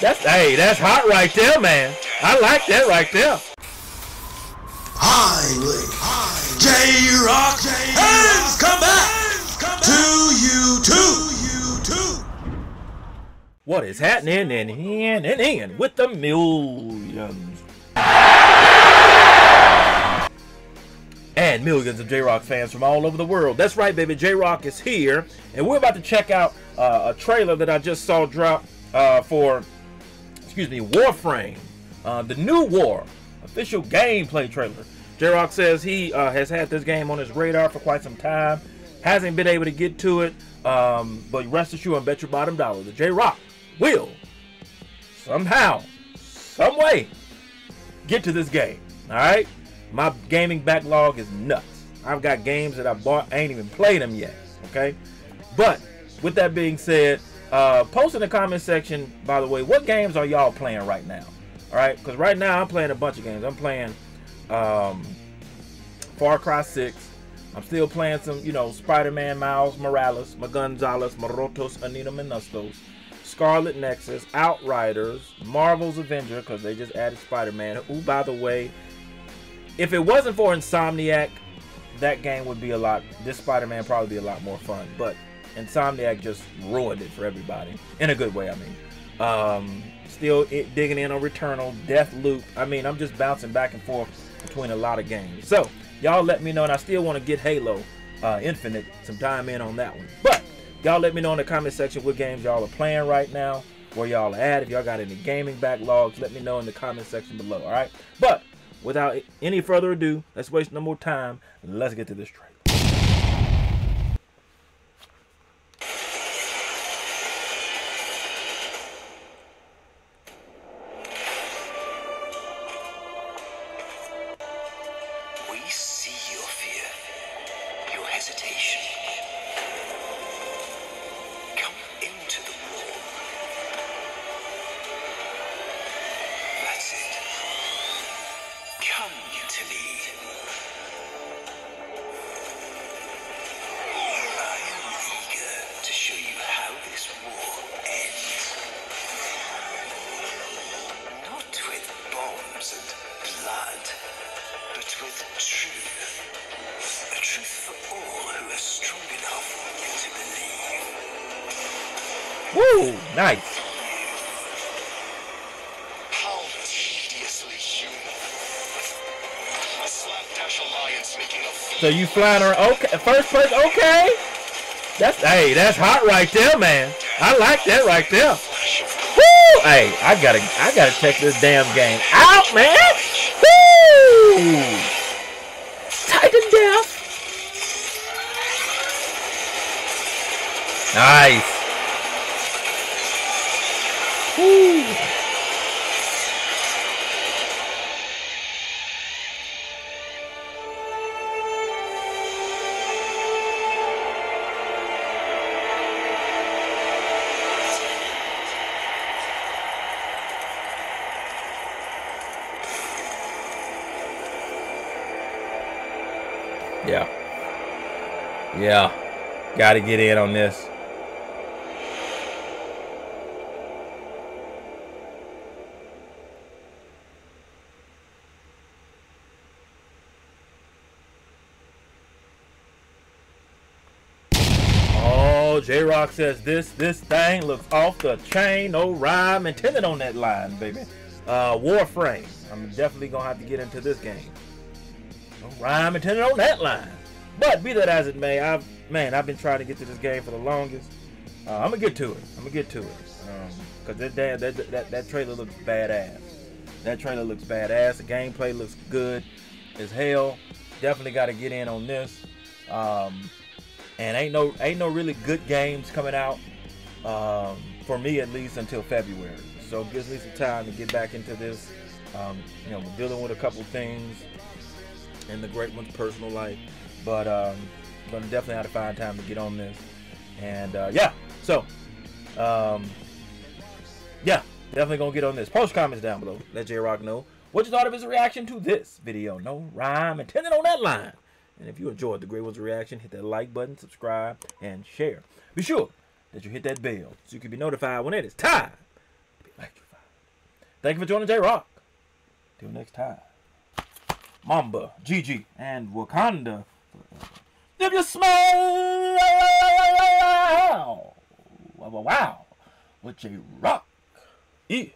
That's hey, that's hot right there, man. I like that right there. Highly, J Rock has come back to you too. What is happening in in and in with the millions? And millions of J-Rocc fans from all over the world. That's right, baby. J-Rocc is here, and we're about to check out uh, a trailer that I just saw drop uh, for, excuse me, Warframe, uh, the new War official gameplay trailer. J-Rocc says he uh, has had this game on his radar for quite some time, hasn't been able to get to it, um, but rest assured, I bet your bottom dollar that J-Rocc will somehow, some way, get to this game. All right, my gaming backlog is nuts. I've got games that I bought, I ain't even played them yet. Okay, but with that being said, uh, post in the comment section. By the way, what games are y'all playing right now? All right, because right now I'm playing a bunch of games. I'm playing um, Far Cry 6. I'm still playing some, you know, Spider-Man, Miles Morales, Magonzales, Morotos, Anina Minustos. Scarlet Nexus, Outriders, Marvel's Avenger, because they just added Spider-Man. Who, by the way, if it wasn't for Insomniac, that game would be a lot. This Spider-Man probably be a lot more fun. But Insomniac just ruined it for everybody in a good way. I mean, um, still it, digging in on Returnal, Deathloop. I mean, I'm just bouncing back and forth between a lot of games. So y'all let me know, and I still want to get Halo uh, Infinite some time in on that one. But Y'all let me know in the comment section what games y'all are playing right now, where y'all are at. If y'all got any gaming backlogs, let me know in the comment section below, all right? But without any further ado, let's waste no more time. Let's get to this trailer. But with truth. A truth for all who are strong enough to believe. Woo! Nice. How tediously human. A slapdash alliance making a So you flying around? Okay, first place. Okay. That's hey, that's hot right there, man. I like that right there. Woo! Hey, I gotta, I gotta check this damn game out, man. Yeah. Yeah. Gotta get in on this. Oh, J-Rocc says this this thing looks off the chain, no rhyme intended on that line, baby. Uh, Warframe. I'm definitely gonna have to get into this game. No rhyme intended on that line. But be that as it may, I've man, I've been trying to get to this game for the longest. Uh, I'm gonna get to it. I'm gonna get to it. Um, Cause that, that that that trailer looks badass. That trailer looks badass. The gameplay looks good as hell. Definitely got to get in on this. Um, and ain't no ain't no really good games coming out um, for me at least until February. So it gives me some time to get back into this. Um, you know, dealing with a couple things in the great one's personal life, but um, gonna definitely have to find time to get on this. And uh, yeah, so um, yeah, definitely gonna get on this. Post comments down below. Let J-Rocc know what you thought of his reaction to this video. No rhyme intended on that line. And if you enjoyed the Great Wizard reaction, hit that like button, subscribe, and share. Be sure that you hit that bell so you can be notified when it is time to be electrified. Thank you for joining J-Rocc. Till next time. Mamba, Gigi, and Wakanda forever. If you smell, wow, what J-Rocc is.